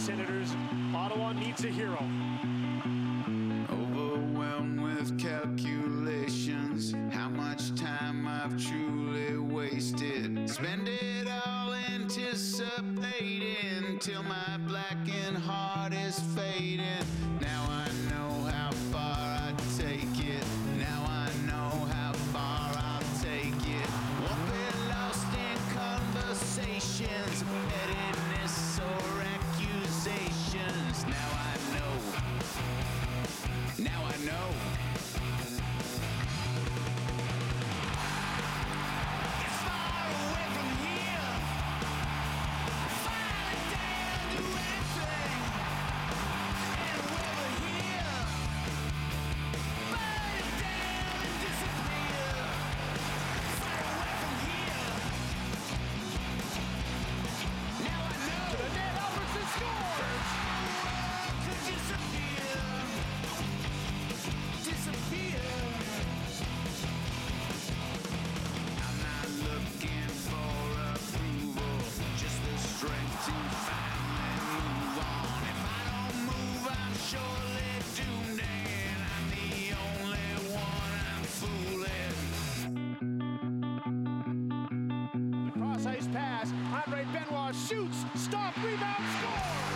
Senators. Ottawa needs a hero. Overwhelmed with calculations, how much time I've truly wasted. Spend it all anticipating till my blackened heart is fading. Now pass. Andre Benoit shoots, stop, rebound, score!